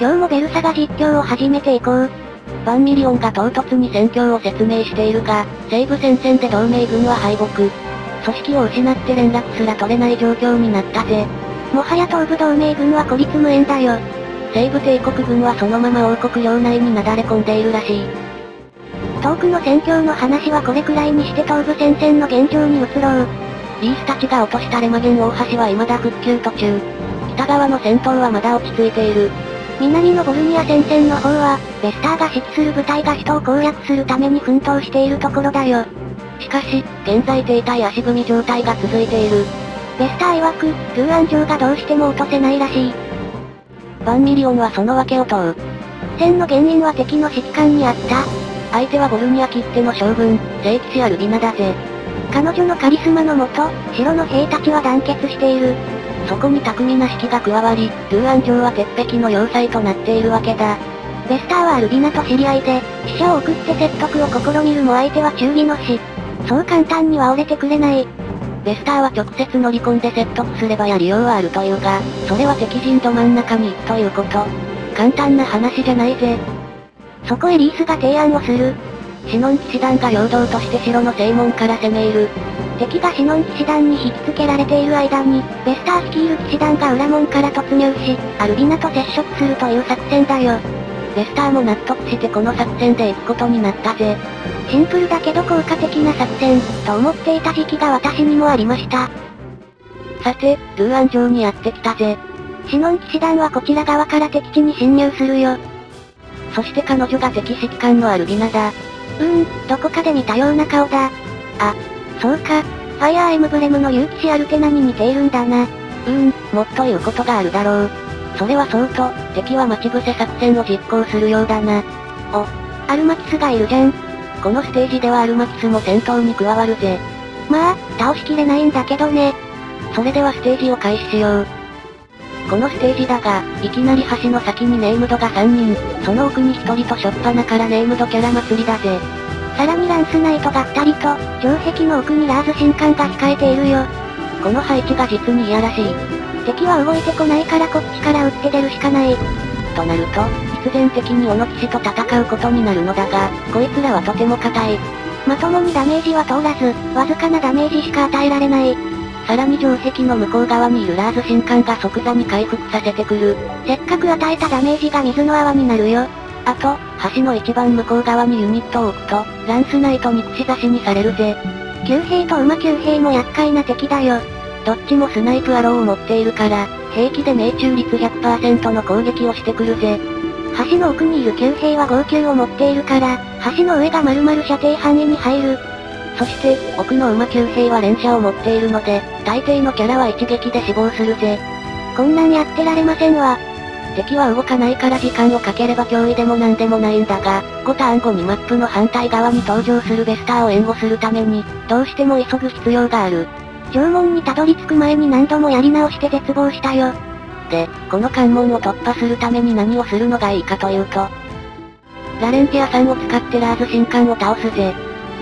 今日もベルサが実況を始めていこう。バンミリオンが唐突に戦況を説明しているが、西部戦線で同盟軍は敗北。組織を失って連絡すら取れない状況になったぜ。もはや東部同盟軍は孤立無縁だよ。西部帝国軍はそのまま王国領内になだれ込んでいるらしい。遠くの戦況の話はこれくらいにして東部戦線の現状に移ろう。リースたちが落としたレマゲン大橋は未だ復旧途中。北側の戦闘はまだ落ち着いている。南のボルニア戦線の方は、ベスターが指揮する部隊が人を攻略するために奮闘しているところだよ。しかし、現在停滞足踏み状態が続いている。ベスター曰く、ルーアン城がどうしても落とせないらしい。バンミリオンはその訳を問う。苦戦の原因は敵の指揮官にあった。相手はボルニア切手の将軍、聖騎士アルビナだぜ。彼女のカリスマのもと、城の兵たちは団結している。そこに巧みな指揮が加わり、ルーアン城は鉄壁の要塞となっているわけだ。ベスターはアルビナと知り合いで、死者を送って説得を試みるも相手は忠義の死。そう簡単には折れてくれない。ベスターは直接乗り込んで説得すればやりようはあるというが、それは敵陣ど真ん中に行くということ。簡単な話じゃないぜ。そこへリースが提案をする。シノン騎士団が陽動として城の正門から攻め入る。敵がシノン騎士団に引き付けられている間に、ベスター率いる騎士団が裏門から突入し、アルビナと接触するという作戦だよ。ベスターも納得してこの作戦で行くことになったぜ。シンプルだけど効果的な作戦、と思っていた時期が私にもありました。さて、ルーアン城にやってきたぜ。シノン騎士団はこちら側から敵地に侵入するよ。そして彼女が敵指揮官のアルビナだ。うーん、どこかで見たような顔だ。あ、そうか。ファイアーエムブレムの勇気士アルテナに似ているんだな。うーん、もっと言うことがあるだろう。それはそうと、敵は待ち伏せ作戦を実行するようだな。お、アルマキスがいるじゃん。このステージではアルマキスも戦闘に加わるぜ。まあ、倒しきれないんだけどね。それではステージを開始しよう。このステージだが、いきなり橋の先にネームドが3人、その奥に1人としょっぱなからネームドキャラ祭りだぜ。さらにランスナイトが2人と、城壁の奥にラーズ神官が控えているよ。この配置が実に嫌らしい。敵は動いてこないからこっちから撃って出るしかない。となると、必然的に斧騎士と戦うことになるのだが、こいつらはとても硬い。まともにダメージは通らず、わずかなダメージしか与えられない。さらに城壁の向こう側にいるラーズ神官が即座に回復させてくる。せっかく与えたダメージが水の泡になるよ。あと、橋の一番向こう側にユニットを置くと、ランスナイトに串刺しにされるぜ。旧兵と馬旧兵も厄介な敵だよ。どっちもスナイプアローを持っているから、平気で命中率100%の攻撃をしてくるぜ。橋の奥にいる旧兵は号泣を持っているから、橋の上が丸々射程範囲に入る。そして、奥の馬旧兵は連射を持っているので、大抵のキャラは一撃で死亡するぜ。こんなんやってられませんわ。敵は動かないから時間をかければ脅威でも何でもないんだが、5ターン後にマップの反対側に登場するベスターを援護するために、どうしても急ぐ必要がある。縄文にたどり着く前に何度もやり直して絶望したよ。で、この関門を突破するために何をするのがいいかというと、ラレンティアさんを使ってラーズ神官を倒すぜ。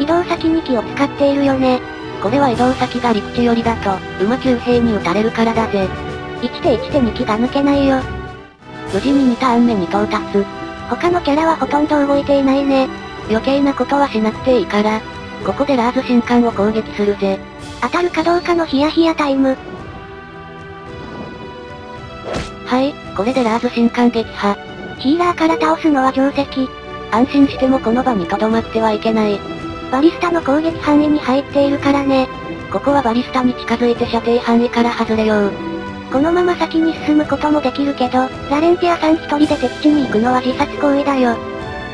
移動先に気を使っているよね。これは移動先が陸地寄りだと、馬急兵に撃たれるからだぜ。1手1手に気が抜けないよ。無事に2ターン目に到達。他のキャラはほとんど動いていないね。余計なことはしなくていいから、ここでラーズ神官を攻撃するぜ。当たるかどうかのヒヤヒヤタイム。はい、これでラーズ神官撃破。ヒーラーから倒すのは定石。安心してもこの場に留まってはいけない。バリスタの攻撃範囲に入っているからね。ここはバリスタに近づいて射程範囲から外れよう。このまま先に進むこともできるけど、ラレンティアさん一人で敵地に行くのは自殺行為だよ。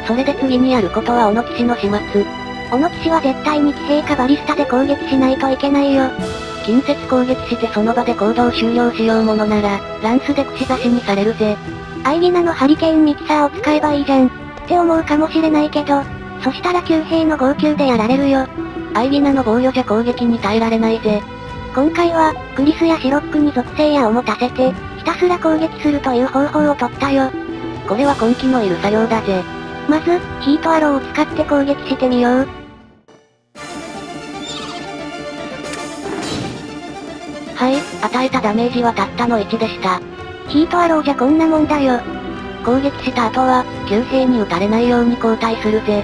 それで次にやることは斧騎士の始末。斧騎士は絶対に騎兵かバリスタで攻撃しないといけないよ。近接攻撃してその場で行動終了しようものなら、ランスで串刺しにされるぜ。アイギナのハリケーンミキサーを使えばいいじゃん。って思うかもしれないけど、そしたら旧兵の号泣でやられるよ。アイギナの防御じゃ攻撃に耐えられないぜ。今回は、クリスやシロックに属性やを持たせて、ひたすら攻撃するという方法を取ったよ。これは根気のいる作業だぜ。まず、ヒートアローを使って攻撃してみよう。はい、与えたダメージはたったの1でした。ヒートアローじゃこんなもんだよ。攻撃した後は、旧兵に撃たれないように交代するぜ。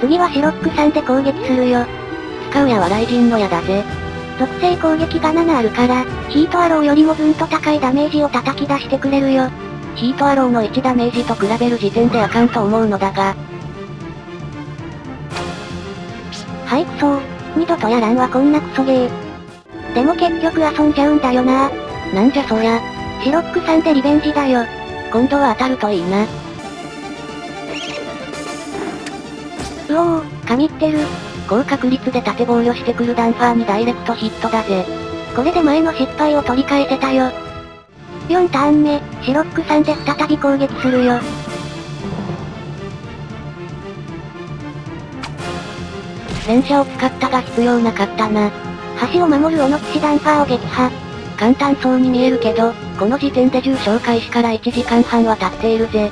次はシロックさんで攻撃するよ。使うやは雷神の矢だぜ。属性攻撃が7あるから、ヒートアローよりもずんと高いダメージを叩き出してくれるよ。ヒートアローの1ダメージと比べる時点であかんと思うのだが。はいクソ二度とやらんわこんなクソゲー。でも結局遊んじゃうんだよななんじゃそりゃ。シロックさんでリベンジだよ。今度は当たるといいな。うおー、神ってる。高確率で縦防御してくるダンファーにダイレクトヒットだぜ。これで前の失敗を取り返せたよ。4ターン目、シロックさんで再び攻撃するよ。連射を使ったが必要なかったな。橋を守るオノ騎士ダンファーを撃破。簡単そうに見えるけど、この時点で重傷開始から1時間半は経っているぜ。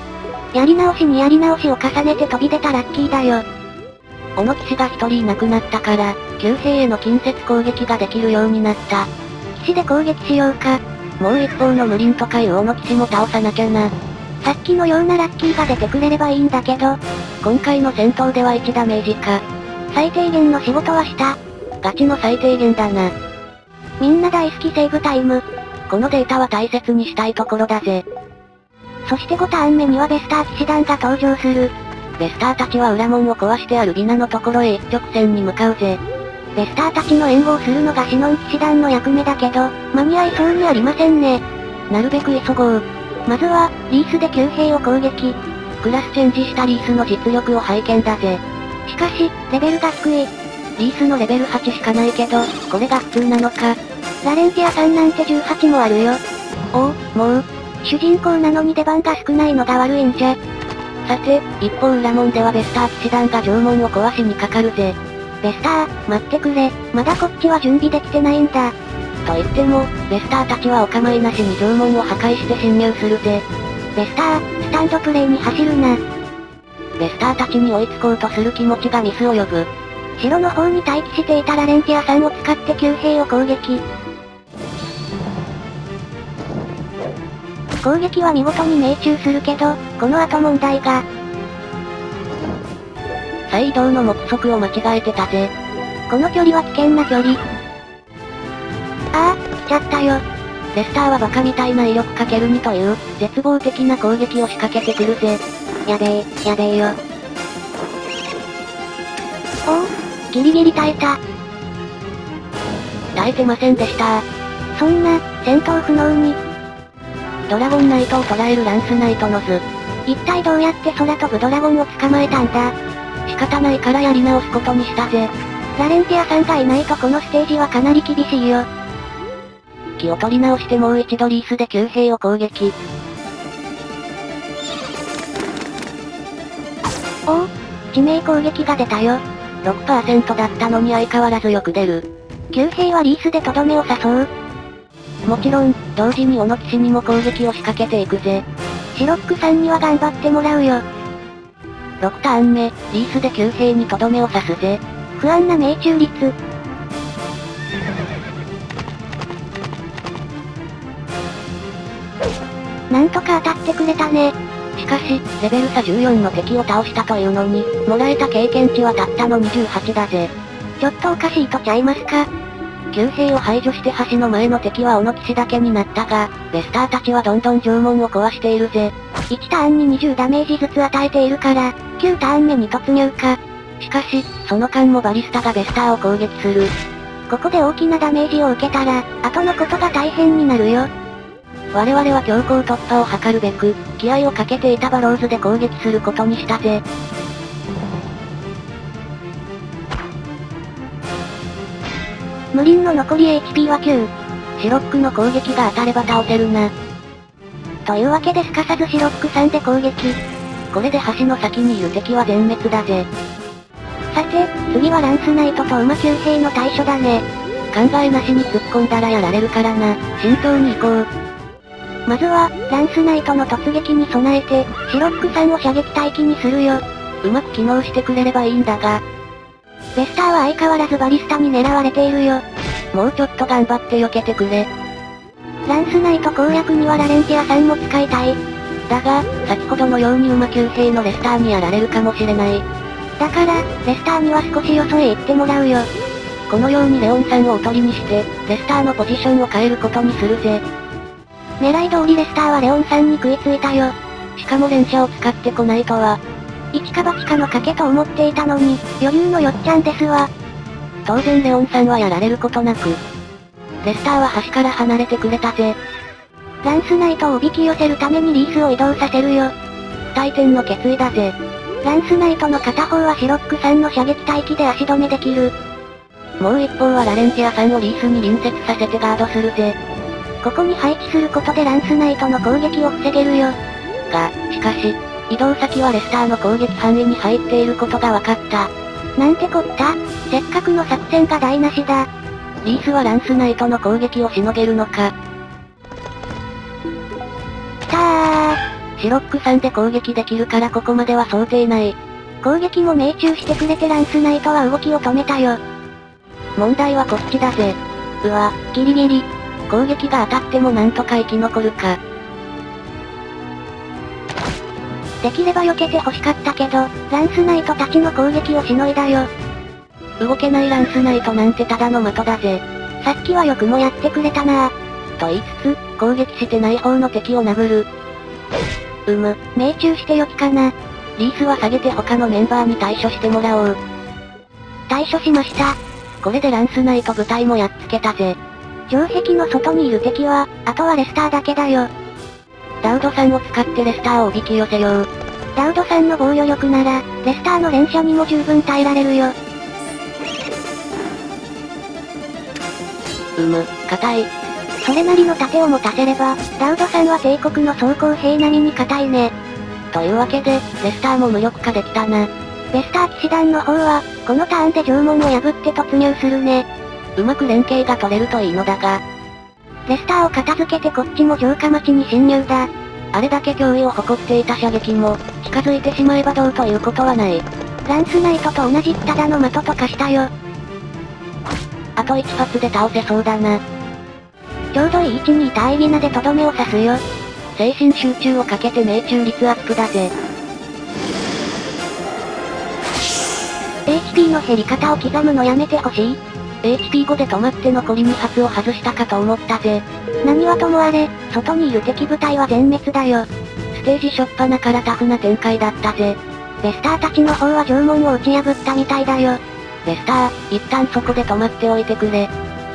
やり直しにやり直しを重ねて飛び出たラッキーだよ。小野騎士が一人いなくなったから、旧兵への近接攻撃ができるようになった。騎士で攻撃しようか。もう一方の無輪とかいう小野騎士も倒さなきゃな。さっきのようなラッキーが出てくれればいいんだけど。今回の戦闘では1ダメージか。最低限の仕事はした。ガチの最低限だな。みんな大好きセーブタイム。このデータは大切にしたいところだぜ。そして5ターン目にはベスター騎士団が登場する。ベスターたちは裏門を壊してあるビナのところへ一直線に向かうぜ。ベスターたちの援護をするのがシノン騎士団の役目だけど、間に合いそうにありませんね。なるべく急ごう。まずは、リースで旧兵を攻撃。クラスチェンジしたリースの実力を拝見だぜ。しかし、レベルが低い。リースのレベル8しかないけど、これが普通なのか。ラレンティアさんなんて18もあるよ。おお、もう。主人公なのに出番が少ないのが悪いんじゃ。さて、一方裏門ではベスター騎士団が縄文を壊しにかかるぜ。ベスター、待ってくれ。まだこっちは準備できてないんだ。と言っても、ベスターたちはお構いなしに縄文を破壊して侵入するぜ。ベスター、スタンドプレイに走るな。ベスターたちに追いつこうとする気持ちがミスを呼ぶ。城の方に待機していたラレンティアさんを使って旧兵を攻撃。攻撃は見事に命中するけど、この後問題が。再移動の目測を間違えてたぜ。この距離は危険な距離。ああ、来ちゃったよ。レスターはバカみたいな威力かける2という、絶望的な攻撃を仕掛けてくるぜ。やべえ、やべえよ。おお、ギリギリ耐えた。耐えてませんでしたそんな、戦闘不能に。ドラゴンナイトを捉えるランスナイトの図。一体どうやって空飛ぶドラゴンを捕まえたんだ？仕方ないからやり直すことにしたぜ。ラレンティアさんがいないとこのステージはかなり厳しいよ。気を取り直してもう一度リースで旧兵を攻撃。おお、致命攻撃が出たよ。6%だったのに相変わらずよく出る。旧兵はリースでとどめを誘う。もちろん、同時に小野騎士にも攻撃を仕掛けていくぜ。シロックさんには頑張ってもらうよ。6ターン目、リースで旧兵にとどめを刺すぜ。不安な命中率。なんとか当たってくれたね。しかし、レベル差14の敵を倒したというのに、もらえた経験値はたったの28だぜ。ちょっとおかしいとちゃいますか旧兵を排除して橋の前の敵は小野騎士だけになったが、ベスターたちはどんどん縄文を壊しているぜ。1ターンに20ダメージずつ与えているから、9ターン目に突入か。しかし、その間もバリスタがベスターを攻撃する。ここで大きなダメージを受けたら、後のことが大変になるよ。我々は強行突破を図るべく、気合をかけていたバローズで攻撃することにしたぜ。無輪の残り HP は9。シロックの攻撃が当たれば倒せるな。というわけですかさずシロックさんで攻撃。これで橋の先にいる敵は全滅だぜ。さて、次はランスナイトと馬級兵の対処だね。考えなしに突っ込んだらやられるからな。慎重に行こう。まずは、ランスナイトの突撃に備えて、シロックさんを射撃待機にするよ。うまく機能してくれればいいんだが。ベスターは相変わらずバリスタに狙われているよ。もうちょっと頑張って避けてくれ。ランスナイト攻略にはラレンティアさんも使いたい。だが、先ほどのように馬急兵のレスターにやられるかもしれない。だから、レスターには少しよそへ行ってもらうよ。このようにレオンさんをおとりにして、レスターのポジションを変えることにするぜ。狙い通りレスターはレオンさんに食いついたよ。しかも連射を使ってこないとは。一か八かの賭けと思っていたのに、余裕のよっちゃんですわ。当然レオンさんはやられることなく。レスターは橋から離れてくれたぜ。ランスナイトをおびき寄せるためにリースを移動させるよ。不退転の決意だぜ。ランスナイトの片方はシロックさんの射撃待機で足止めできる。もう一方はラレンジアさんをリースに隣接させてガードするぜ。ここに配置することでランスナイトの攻撃を防げるよ。が、しかし、移動先はレスターの攻撃範囲に入っていることが分かった。なんてこった？せっかくの作戦が台無しだ。リースはランスナイトの攻撃をしのげるのか。きたー。シロック3で攻撃できるからここまでは想定ない。攻撃も命中してくれてランスナイトは動きを止めたよ。問題はこっちだぜ。うわ、ギリギリ。攻撃が当たってもなんとか生き残るか。できれば避けて欲しかったけど、ランスナイトたちの攻撃をしのいだよ。動けないランスナイトなんてただの的だぜ。さっきはよくもやってくれたなと言いつつ、攻撃してない方の敵を殴る。うむ、命中してよきかな。リースは下げて他のメンバーに対処してもらおう。対処しました。これでランスナイト部隊もやっつけたぜ。城壁の外にいる敵は、あとはレスターだけだよ。ダウドさんを使ってレスターをおびき寄せよう。ダウドさんの防御力なら、レスターの連射にも十分耐えられるよ。うむ、硬い。それなりの盾を持たせれば、ダウドさんは帝国の装甲兵並みに硬いね。というわけで、レスターも無力化できたな。ベスター騎士団の方は、このターンで縄文を破って突入するね。うまく連携が取れるといいのだが。レスターを片付けてこっちも城下町に侵入だ。あれだけ脅威を誇っていた射撃も、近づいてしまえばどうということはない。ランスナイトと同じただの的とかしたよ。あと一発で倒せそうだな。ちょうどいい位置にいたアイギナでとどめを刺すよ。精神集中をかけて命中率アップだぜ。HP の減り方を刻むのやめてほしい。HP5 で止まって残り2発を外したかと思ったぜ。何はともあれ、外にいる敵部隊は全滅だよ。ステージ初っ端からタフな展開だったぜ。ベスターたちの方は縄文を打ち破ったみたいだよ。ベスター、一旦そこで止まっておいてくれ。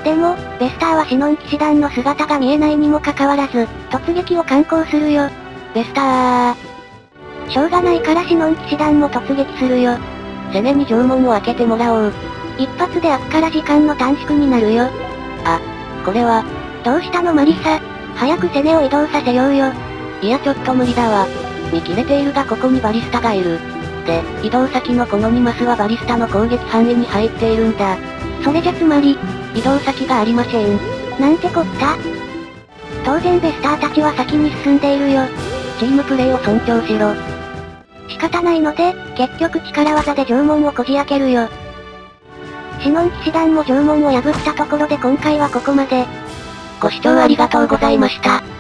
でも、ベスターはシノン騎士団の姿が見えないにもかかわらず、突撃を敢行するよ。ベスター。しょうがないからシノン騎士団も突撃するよ。攻めに縄文を開けてもらおう。一発で開くから時間の短縮になるよ。あ、これは。どうしたのマリサ。早く攻めを移動させようよ。いやちょっと無理だわ。見切れているがここにバリスタがいる。で、移動先のこの2マスはバリスタの攻撃範囲に入っているんだ。それじゃつまり、移動先がありません。なんてこった？当然ベスターたちは先に進んでいるよ。チームプレイを尊重しろ。仕方ないので、結局力技で縄文をこじ開けるよ。シノン騎士団も縄文を破ったところで今回はここまで。ご視聴ありがとうございました。